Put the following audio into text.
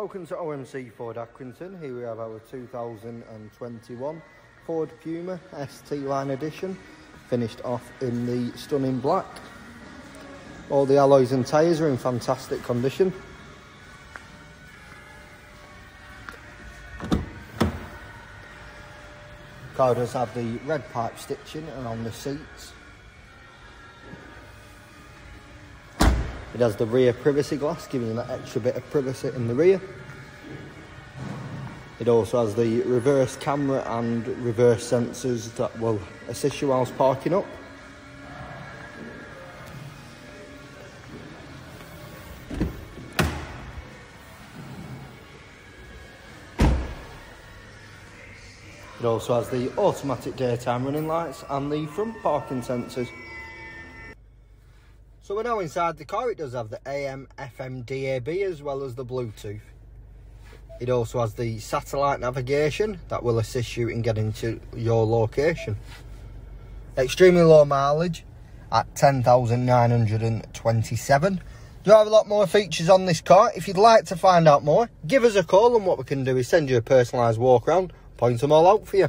Welcome to OMC Ford Accrington. Here we have our 2021 Ford Puma ST Line Edition, finished off in the stunning black. All the alloys and tyres are in fantastic condition. Car does have the red pipe stitching around the seats. It has the rear privacy glass, giving you that extra bit of privacy in the rear. It also has the reverse camera and reverse sensors that will assist you whilst parking up. It also has the automatic daytime running lights and the front parking sensors. So we're now inside the car. It does have the AM, FM, DAB as well as the Bluetooth. It also has the satellite navigation that will assist you in getting to your location. Extremely low mileage at 10,927. Do have a lot more features on this car. If you'd like to find out more, give us a call and what we can do is send you a personalised walk around point them all out for you.